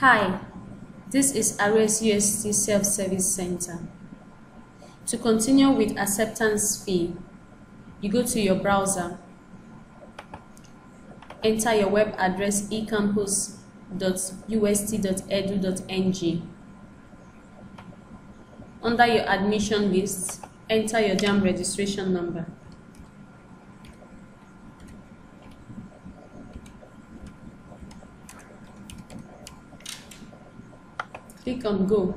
Hi, this is RSUST Self-Service Center. To continue with acceptance fee, you go to your browser, enter your web address ecampus.ust.edu.ng. Under your admission list, enter your JAMB registration number. Click on Go.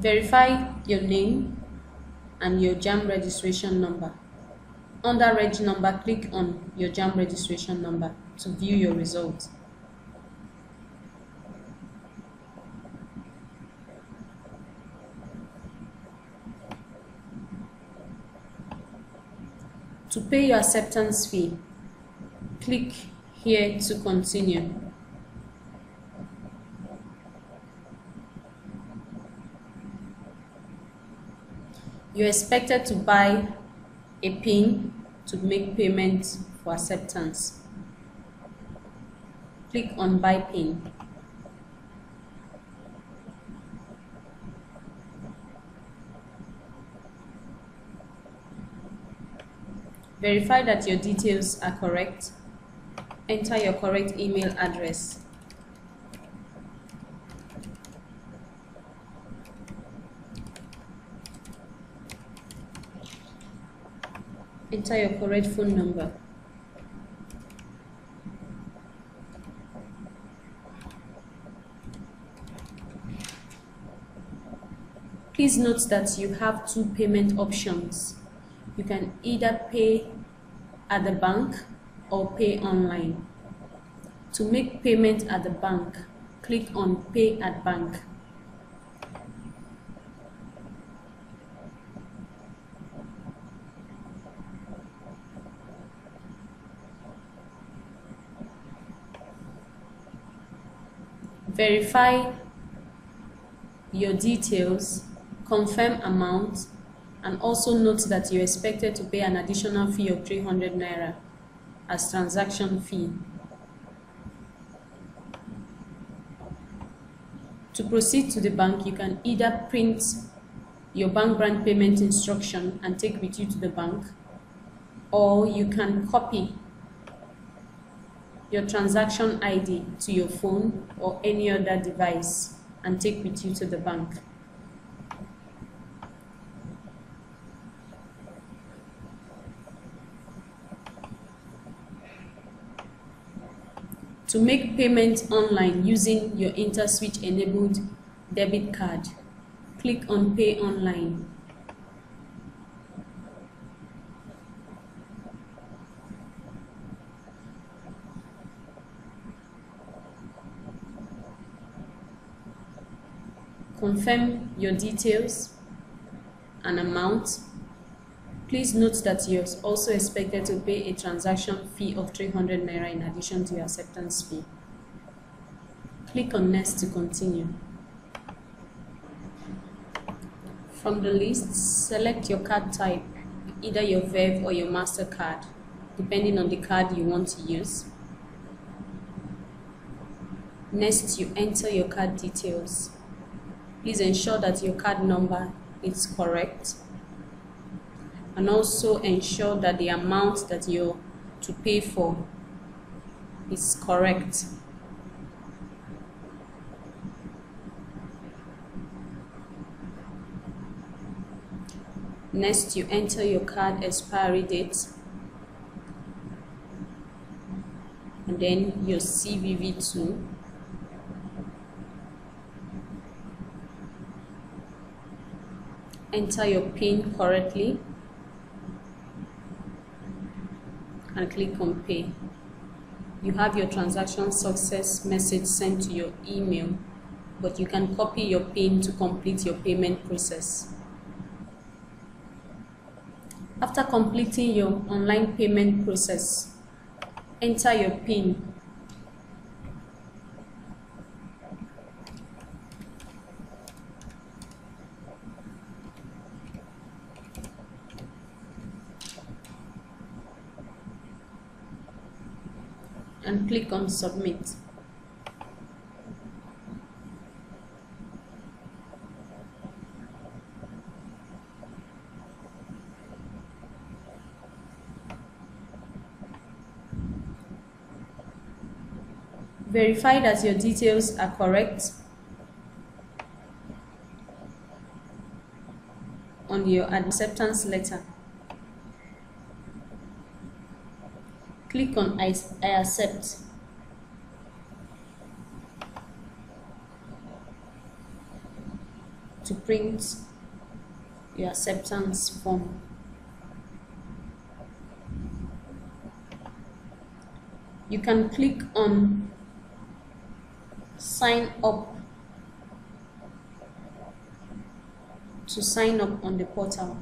Verify your name and your JAMB registration number. Under Reg number, click on your JAMB registration number to view your results. To pay your acceptance fee, click here to continue. You're expected to buy a PIN to make payment for acceptance. Click on Buy PIN. Verify that your details are correct. Enter your correct email address. Enter your correct phone number. Please note that you have two payment options. You can either pay at the bank or pay online. To make payment at the bank, click on Pay at Bank. Verify your details, confirm amount, and also note that you're expected to pay an additional fee of 300 naira as transaction fee. To proceed to the bank, you can either print your bank branch payment instruction and take with you to the bank, or you can copy your transaction ID to your phone or any other device and take with you to the bank. To make payment online using your InterSwitch enabled debit card, click on Pay Online. Confirm your details and amount. Please note that you're also expected to pay a transaction fee of 300 naira in addition to your acceptance fee. Click on Next to continue. From the list, select your card type, either your Verve or your MasterCard, depending on the card you want to use. Next, you enter your card details. Please ensure that your card number is correct and also ensure that the amount that you're to pay for is correct. Next, you enter your card expiry date and then your CVV2 enter your PIN correctly and click on pay. You have your transaction success message sent to your email, but you can copy your PIN to complete your payment process. After completing your online payment process, enter your PIN and click on submit. Verify that your details are correct on your acceptance letter. Click on I, I accept. to print your acceptance form. You can click on sign up to sign up on the portal.